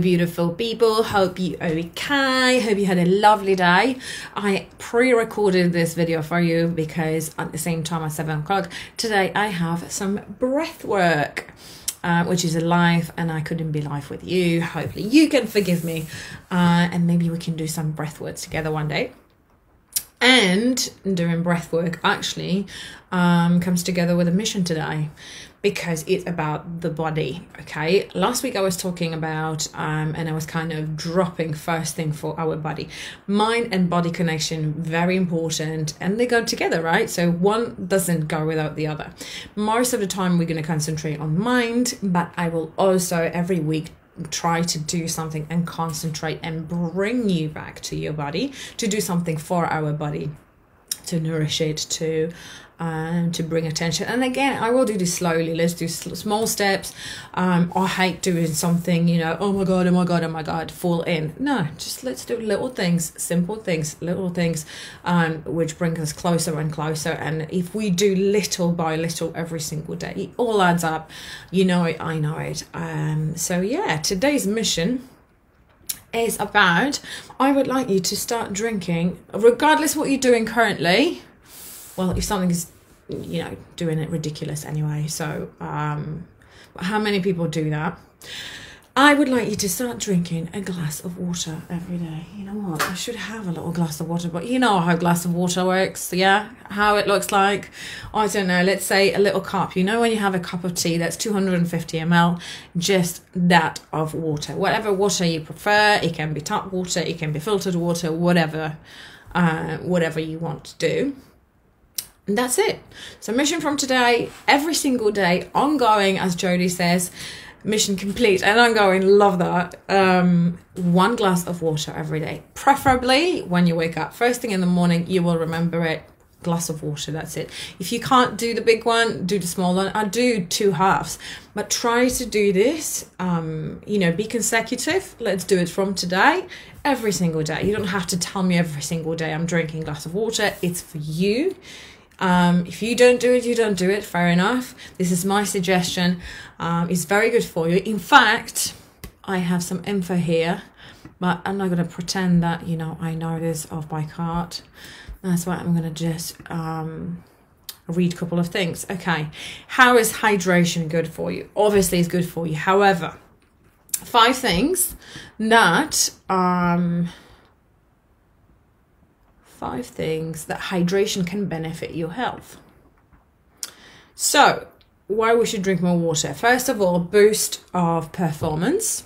Beautiful people. Hope you okay. Hope you had a lovely day. I pre-recorded this video for you because at the same time at seven o'clock today I have some breath work. Uh, which is live, and I couldn't be live with you. Hopefully, you can forgive me, uh, and maybe we can do some breath works together one day and doing breath work actually um, comes together with a mission today because it's about the body okay? Last week i was talking about um, and i was kind of dropping first thing for our body. Mind and body connection very important and they go together right? So one doesn't go without the other. Most of the time we're going to concentrate on mind but i will also every week try to do something and concentrate and bring you back to your body to do something for our body to nourish it to um, to bring attention. And again i will do this slowly. Let's do small steps. Um, i hate doing something you know oh my god oh my god oh my god fall in. No just let's do little things simple things little things um, which bring us closer and closer. And if we do little by little every single day it all adds up. You know it i know it. Um, so yeah today's mission is about I would like you to start drinking, regardless what you're doing currently. Well, if something is, you know, doing it ridiculous anyway. So, um, how many people do that? I would like you to start drinking a glass of water every day. You know what? I should have a little glass of water, but you know how a glass of water works, yeah? How it looks like. I don't know, let's say a little cup. You know when you have a cup of tea that's 250 ml, just that of water. Whatever water you prefer, it can be tap water, it can be filtered water, whatever, uh, whatever you want to do. And that's it. So mission from today, every single day, ongoing, as Jody says mission complete and i'm going love that. Um one glass of water every day preferably when you wake up. First thing in the morning you will remember it. Glass of water that's it. If you can't do the big one do the small one. I do two halves but try to do this um you know be consecutive. Let's do it from today every single day. You don't have to tell me every single day i'm drinking glass of water. It's for you um, if you don't do it, you don't do it. Fair enough. This is my suggestion. Um, it's very good for you. In fact, I have some info here, but I'm not going to pretend that you know I know this off by heart. That's why I'm going to just um, read a couple of things. Okay, how is hydration good for you? Obviously, it's good for you. However, five things that um five things that hydration can benefit your health. So, why we should drink more water? First of all, boost of performance.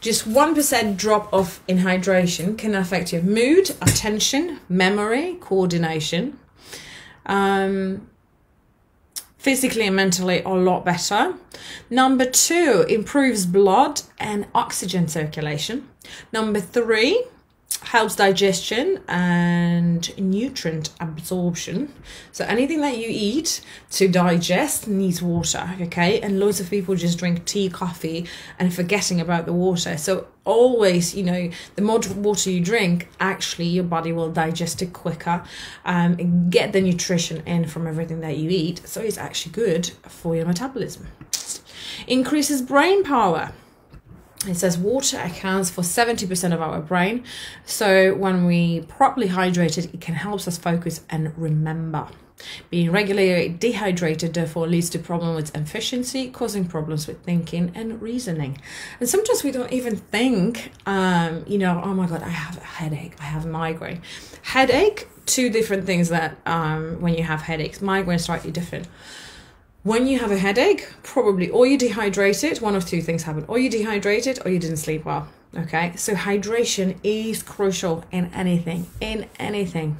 Just 1% drop off in hydration can affect your mood, attention, memory, coordination. Um, physically and mentally a lot better. Number two, improves blood and oxygen circulation. Number three, helps digestion and nutrient absorption. So anything that you eat to digest needs water, okay? And loads of people just drink tea, coffee and forgetting about the water. So always, you know, the more water you drink, actually your body will digest it quicker um, and get the nutrition in from everything that you eat. So it's actually good for your metabolism. Increases brain power it says water accounts for 70% of our brain. So when we properly hydrate it, can help us focus and remember. Being regularly dehydrated therefore leads to problems with efficiency, causing problems with thinking and reasoning. And sometimes we don't even think, um, you know, oh my God, I have a headache, I have a migraine. Headache, two different things that um, when you have headaches, migraine is slightly different when you have a headache, probably or you dehydrated, one of two things happen. Or you dehydrated or you didn't sleep well. Okay, so hydration is crucial in anything, in anything.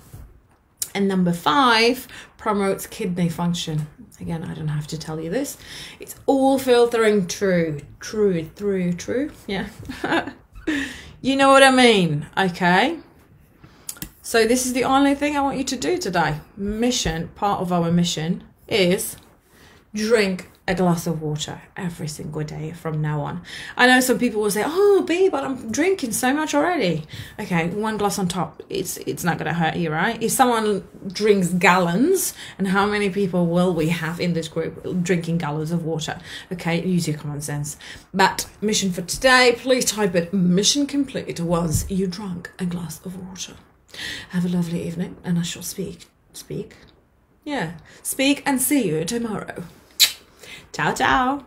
And number five promotes kidney function. Again, I don't have to tell you this. It's all filtering true, true, through, true. Yeah. you know what I mean, okay? So, this is the only thing I want you to do today. Mission, part of our mission is drink a glass of water every single day from now on. I know some people will say, "Oh, babe, but I'm drinking so much already." Okay, one glass on top, it's it's not gonna hurt you, right? If someone drinks gallons, and how many people will we have in this group drinking gallons of water? Okay, use your common sense. But mission for today, please type it. Mission complete once you drunk a glass of water. Have a lovely evening, and I shall speak. Speak. Yeah, speak and see you tomorrow. Ciao, ciao.